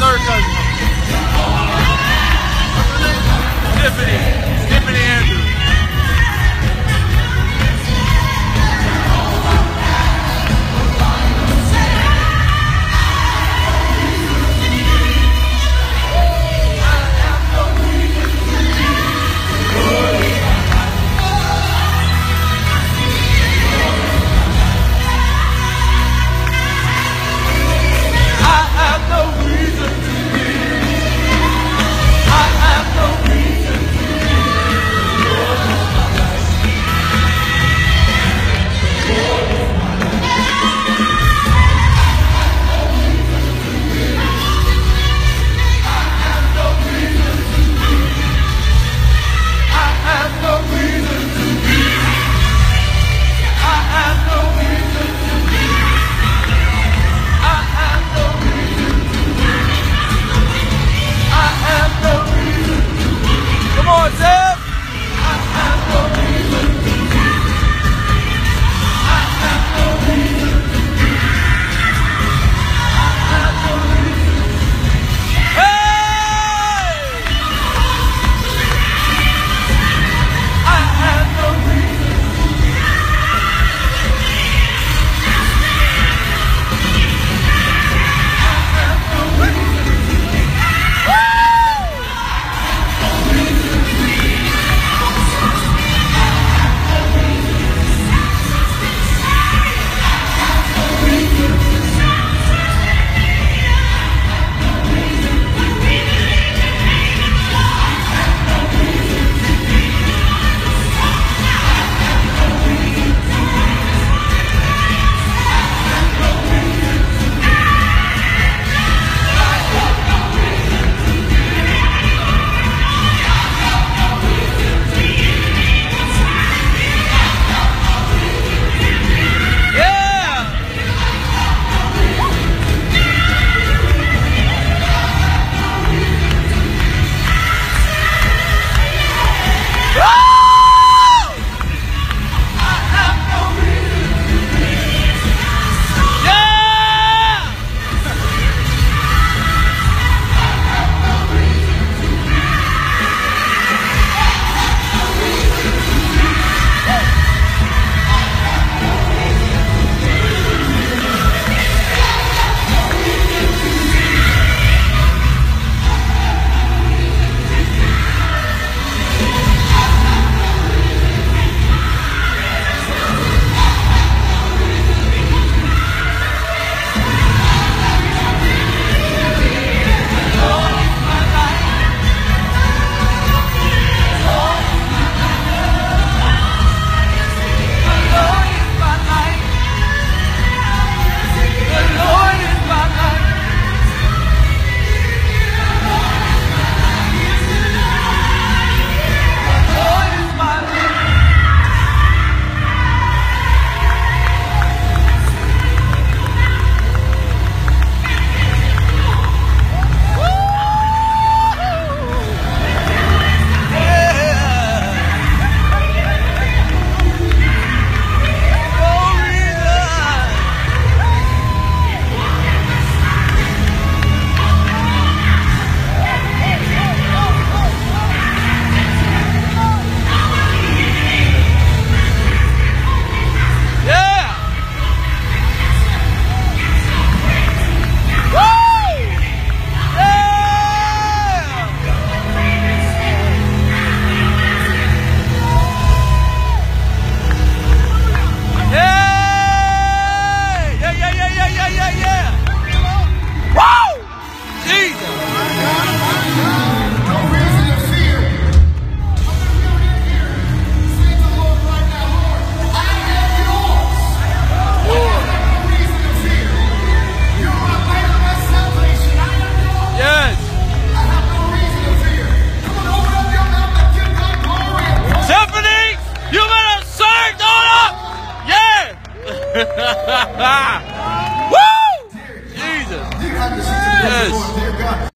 Third cousin. 啊。